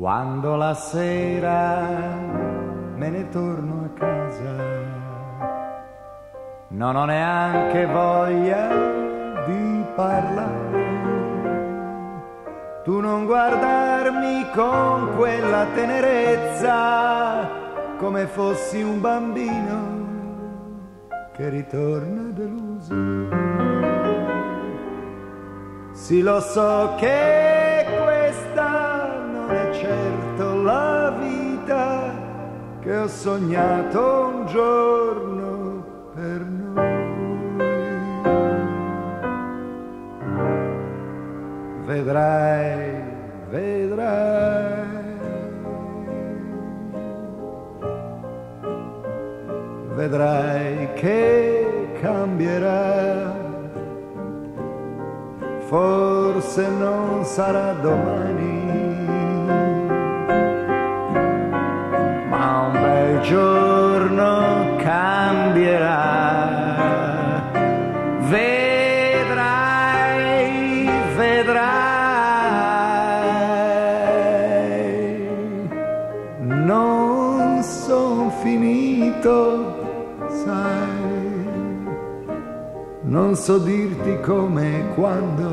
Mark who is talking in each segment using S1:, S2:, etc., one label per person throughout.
S1: Quando la sera me ne torno a casa, non ho neanche voglia di parlare. Tu non guardarmi con quella tenerezza come fossi un bambino che ritorna deluso. Sì, lo so che questa che ho sognato un giorno per noi. Vedrai, vedrai. Vedrai che cambierà forse non sarà domani, cambierà. Vedrai, vedrai, non son finito, sai non so dirti come e quando,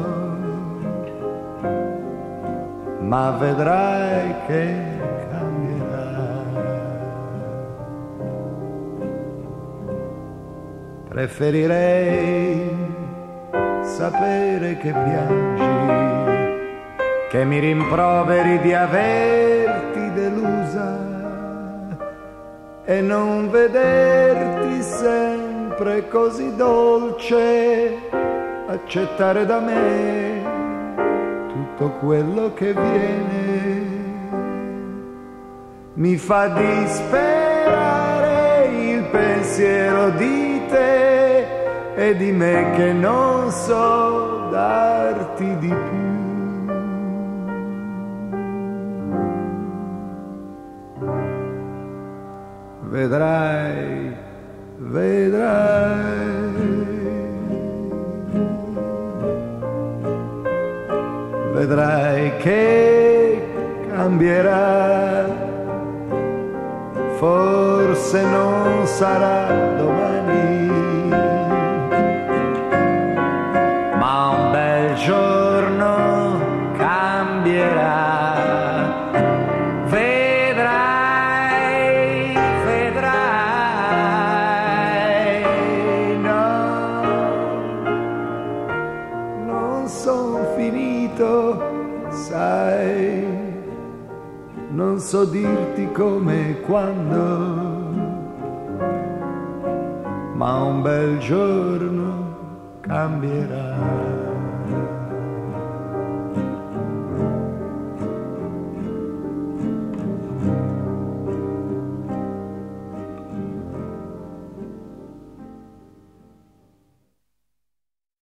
S1: ma vedrai che Preferirei sapere che piangi, che mi rimproveri di averti delusa e non vederti sempre così dolce, accettare da me tutto quello che viene. Mi fa disperare il pensiero di te e di me che non so darti di più. vedrai, vedrai. Vedrai che cambierà, forse non sarà domani, sai, non so dirti come e quando, ma un bel giorno cambierà.